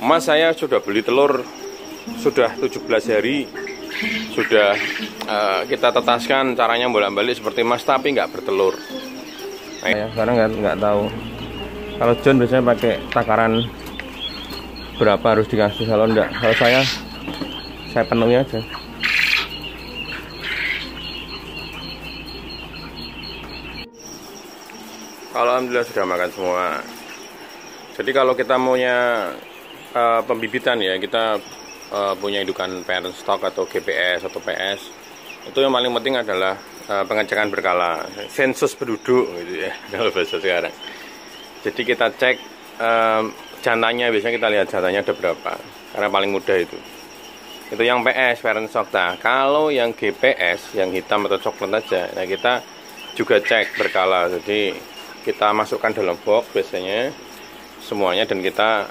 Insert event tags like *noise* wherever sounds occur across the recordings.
Mas saya sudah beli telur. Sudah 17 hari. Sudah uh, kita tetaskan caranya bolak-balik seperti mas tapi nggak bertelur. Nah, ya, sekarang nggak nggak tahu. Kalau John biasanya pakai takaran berapa harus dikasih? Kalau enggak kalau saya saya penuhi aja. Kalau Alhamdulillah sudah makan semua. Jadi kalau kita maunya uh, pembibitan ya kita uh, punya indukan parent stock atau GPS atau PS itu yang paling penting adalah uh, pengecekan berkala sensus penduduk gitu ya *laughs* kalau bahasa sekarang. Jadi kita cek uh, jantannya biasanya kita lihat jantannya ada berapa karena paling mudah itu. Itu yang PS parent stock nah kalau yang GPS yang hitam atau coklat aja nah kita juga cek berkala. Jadi kita masukkan dalam box biasanya semuanya dan kita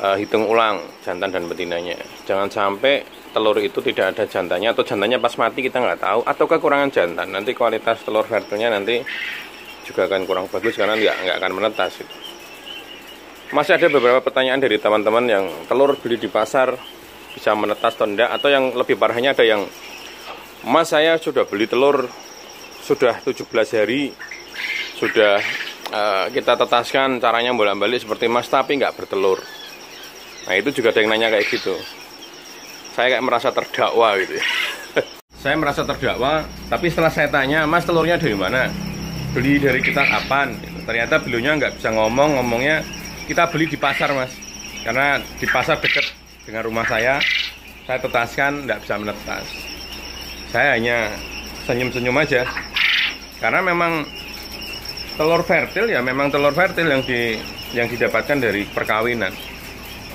uh, hitung ulang jantan dan betinanya. Jangan sampai telur itu tidak ada jantannya atau jantannya pas mati kita nggak tahu atau kekurangan jantan. Nanti kualitas telur fertilnya nanti juga akan kurang bagus karena nggak nggak akan menetas. Gitu. Masih ada beberapa pertanyaan dari teman-teman yang telur beli di pasar bisa menetas atau enggak atau yang lebih parahnya ada yang Mas saya sudah beli telur sudah 17 hari sudah uh, kita tetaskan caranya bolak-balik seperti Mas tapi nggak bertelur Nah itu juga ada yang nanya kayak gitu. Saya kayak merasa terdakwa gitu ya. *laughs* saya merasa terdakwa, tapi setelah saya tanya, mas telurnya dari mana? Beli dari kita kapan? Ternyata beliaunya nggak bisa ngomong, ngomongnya kita beli di pasar mas. Karena di pasar dekat dengan rumah saya, saya tetaskan nggak bisa menetas. Saya hanya senyum-senyum aja. Karena memang telur fertil ya memang telur fertil yang di yang didapatkan dari perkawinan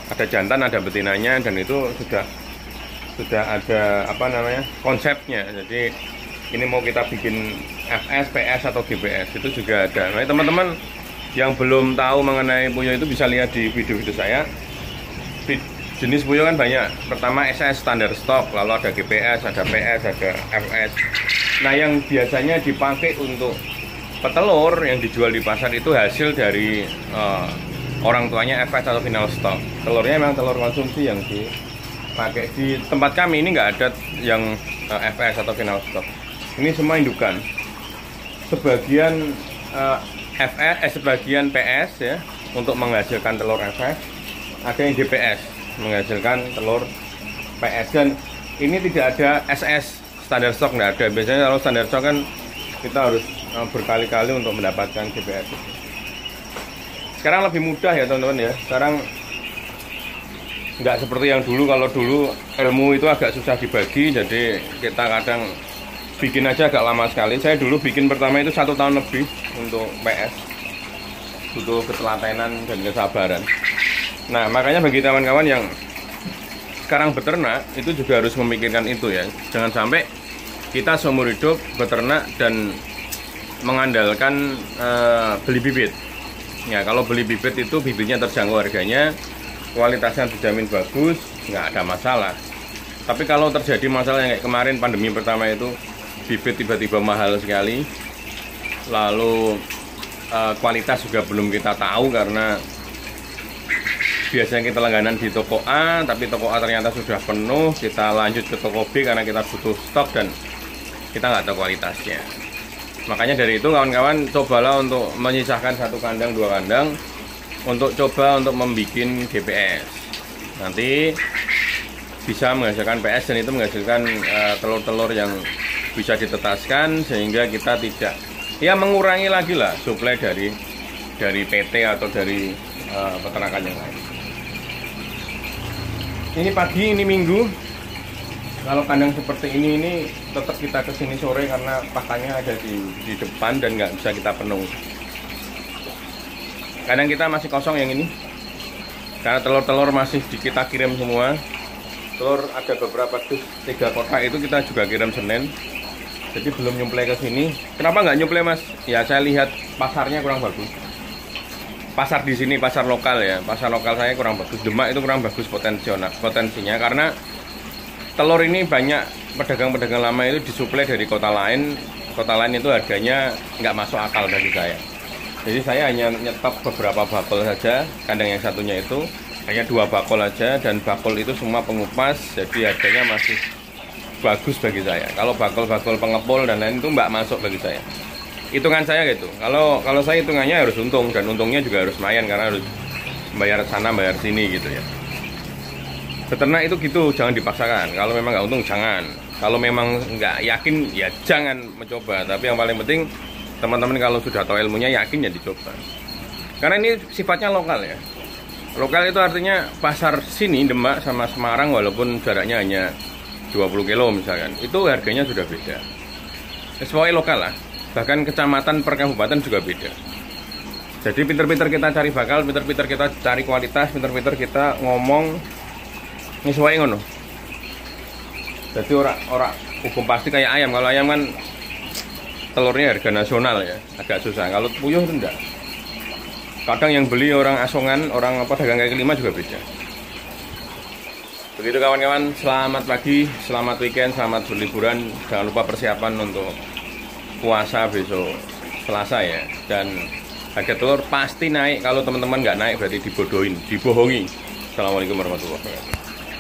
ada jantan ada betinanya dan itu sudah sudah ada apa namanya konsepnya. Jadi ini mau kita bikin FS, PS atau GPS itu juga ada. Nah teman-teman yang belum tahu mengenai puyo itu bisa lihat di video-video saya. Jenis puyo kan banyak. Pertama SS standar stok lalu ada GPS, ada PS, ada FS nah yang biasanya dipakai untuk petelur yang dijual di pasar itu hasil dari uh, orang tuanya FS atau final stock telurnya memang telur konsumsi yang dipakai di tempat kami ini nggak ada yang eh, FS atau final stock ini semua indukan. Sebagian uh, eh, FS eh, sebagian PS ya untuk menghasilkan telur FS ada yang DPS menghasilkan telur PS dan ini tidak ada SS standar stock nggak ada. Biasanya kalau standar stock kan kita harus uh, berkali-kali untuk mendapatkan GPS sekarang lebih mudah ya teman-teman ya. Sekarang nggak seperti yang dulu. Kalau dulu ilmu itu agak susah dibagi jadi kita kadang bikin aja agak lama sekali. Saya dulu bikin pertama itu satu tahun lebih untuk PS butuh ketelatenan dan kesabaran. Nah makanya bagi kawan-kawan yang sekarang beternak itu juga harus memikirkan itu ya. Jangan sampai kita seumur hidup beternak dan mengandalkan uh, beli bibit ya kalau beli bibit itu bibitnya terjangkau harganya kualitasnya dijamin bagus nggak ada masalah. Tapi kalau terjadi masalah yang kayak kemarin pandemi pertama itu bibit tiba-tiba mahal sekali lalu uh, kualitas juga belum kita tahu karena biasanya kita langganan di toko A tapi toko A ternyata sudah penuh kita lanjut ke toko B karena kita butuh stok dan kita nggak tahu kualitasnya makanya dari itu kawan-kawan cobalah untuk menyisahkan satu kandang dua kandang untuk coba untuk membuat GPS nanti bisa menghasilkan PS dan itu menghasilkan eh, telur-telur uh, yang bisa ditetaskan sehingga kita tidak ya mengurangi lagi lah suplai dari dari PT atau dari uh, peternakan yang lain. Ini pagi ini minggu kalau kandang seperti ini ini tetap kita ke sini sore karena pakannya ada di, di depan dan nggak bisa kita penuh kandang kita masih kosong yang ini. Karena telur-telur masih di kita kirim semua. Telur ada beberapa dus tiga kotak itu kita juga kirim Senin. Jadi belum nyuplai ke sini. Kenapa nggak nyuplai mas? Ya saya lihat pasarnya kurang bagus. Pasar di sini pasar lokal ya. Pasar lokal saya kurang bagus. Demak itu kurang bagus potensinya potensinya. Karena telur ini banyak pedagang-pedagang lama itu disuplai dari kota lain. Kota lain itu harganya nggak masuk akal bagi saya. Jadi saya hanya nyetop beberapa bubble saja kandang yang satunya itu. Hanya dua bakul aja dan bakul itu semua pengupas jadi harganya masih bagus bagi saya. Kalau bakul-bakul pengepul dan lain itu mbak masuk bagi saya. Hitungan saya gitu. Kalau kalau saya hitungannya harus untung dan untungnya juga harus lumayan karena harus bayar sana bayar sini gitu ya peternak itu gitu jangan dipaksakan. Kalau memang nggak untung jangan. Kalau memang nggak yakin ya jangan mencoba. Tapi yang paling penting teman-teman kalau sudah tahu ilmunya yakin ya dicoba. Karena ini sifatnya lokal ya. Lokal itu artinya pasar sini Demak sama Semarang walaupun jaraknya hanya 20 kilo misalkan, itu harganya sudah beda. Sesuai lokal lah, bahkan kecamatan per kabupaten juga beda. Jadi pinter-pinter kita cari bakal, pinter-pinter kita cari kualitas, pinter-pinter kita ngomong sesuai ngono. Jadi orang orang hukum pasti kayak ayam. Kalau ayam kan telurnya harga nasional ya, agak susah. Kalau puyuh enggak. Kadang yang beli orang asongan orang apa dagang kaki lima juga beda. Begitu kawan-kawan. Selamat pagi selamat weekend selamat berliburan. Jangan lupa persiapan untuk puasa besok selasa ya. Dan harga telur pasti naik. Kalau teman-teman nggak naik berarti dibodohin dibohongi. Assalamualaikum warahmatullahi wabarakatuh